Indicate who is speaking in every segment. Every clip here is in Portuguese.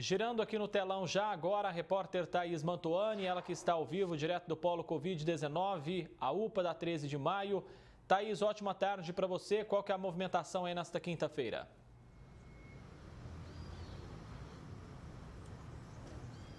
Speaker 1: Girando aqui no telão já agora a repórter Thaís Mantuani, ela que está ao vivo direto do Polo Covid-19, a UPA da 13 de maio. Thaís, ótima tarde para você. Qual que é a movimentação aí nesta quinta-feira?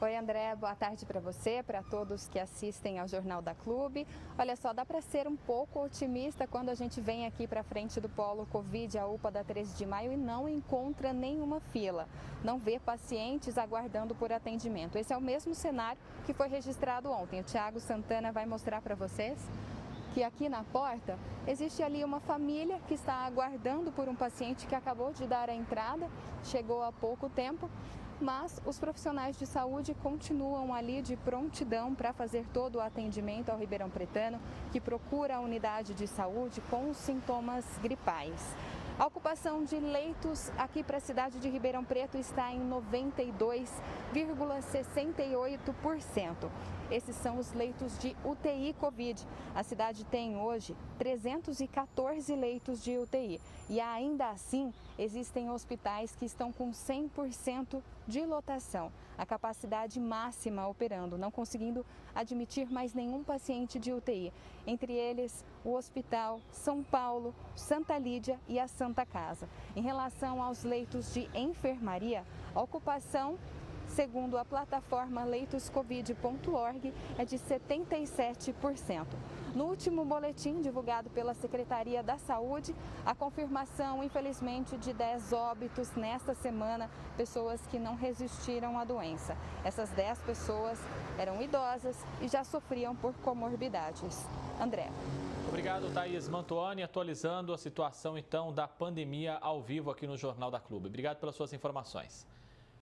Speaker 2: Oi, André, boa tarde para você, para todos que assistem ao Jornal da Clube. Olha só, dá para ser um pouco otimista quando a gente vem aqui para frente do polo Covid, a UPA da 13 de maio, e não encontra nenhuma fila. Não vê pacientes aguardando por atendimento. Esse é o mesmo cenário que foi registrado ontem. O Tiago Santana vai mostrar para vocês que aqui na porta existe ali uma família que está aguardando por um paciente que acabou de dar a entrada, chegou há pouco tempo mas os profissionais de saúde continuam ali de prontidão para fazer todo o atendimento ao Ribeirão Pretano, que procura a unidade de saúde com sintomas gripais. A ocupação de leitos aqui para a cidade de Ribeirão Preto está em 92,68%. Esses são os leitos de UTI Covid. A cidade tem hoje 314 leitos de UTI e ainda assim existem hospitais que estão com 100% de lotação, a capacidade máxima operando, não conseguindo admitir mais nenhum paciente de UTI. Entre eles, o Hospital São Paulo, Santa Lídia e a Santa Casa. Em relação aos leitos de enfermaria, a ocupação segundo a plataforma leitoscovid.org, é de 77%. No último boletim divulgado pela Secretaria da Saúde, a confirmação, infelizmente, de 10 óbitos nesta semana, pessoas que não resistiram à doença. Essas 10 pessoas eram idosas e já sofriam por comorbidades. André.
Speaker 1: Obrigado, Thaís Mantuani, atualizando a situação então da pandemia ao vivo aqui no Jornal da Clube. Obrigado pelas suas informações.